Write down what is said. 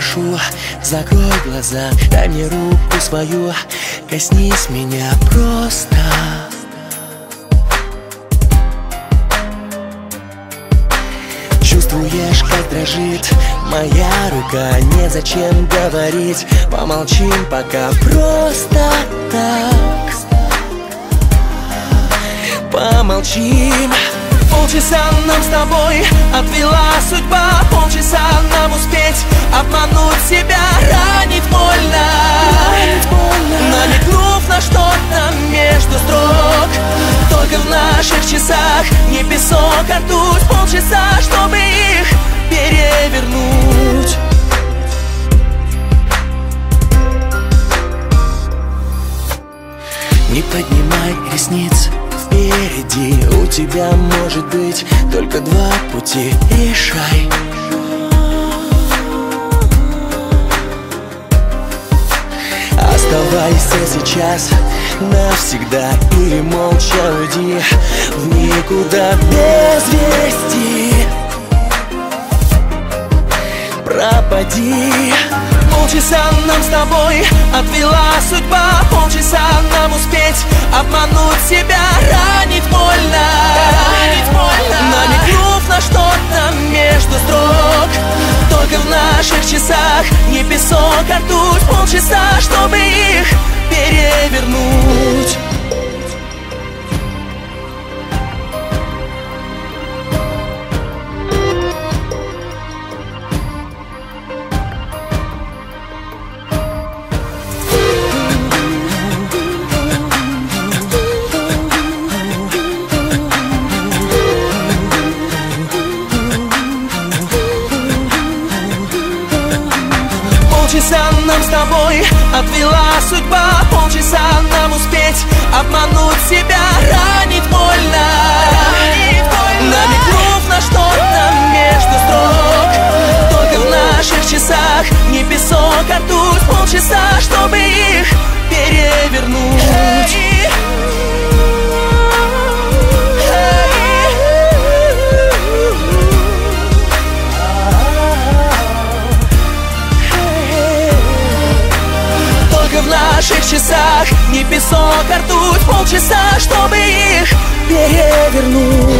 прошу, закрой глаза Дай мне руку свою, коснись меня просто. Чувствуешь, как дрожит моя рука Незачем говорить, помолчим пока Просто так. Помолчим. Полчаса нам с тобой отвела судьба Полчаса себя Ранить больно, намекнув на что-то между строк. Только в наших часах не песок, а ртуть Полчаса, чтобы их перевернуть. Не поднимай ресниц впереди. У тебя может быть только два пути. Решай Оставайся сейчас навсегда Или молча уйди в никуда без вести. Пропади. Полчаса нам с тобой отвела судьба. Полчаса нам успеть обмануть себя. Ранить больно, ранить больно. Намекнув на что-то между строк. Только в наших часах не песок, а ртуть. Полчаса, чтобы Полчаса нам с тобой отвела судьба Полчаса нам успеть обмануть себя наших часах. Не песок, а ртуть Полчаса, чтобы их перевернуть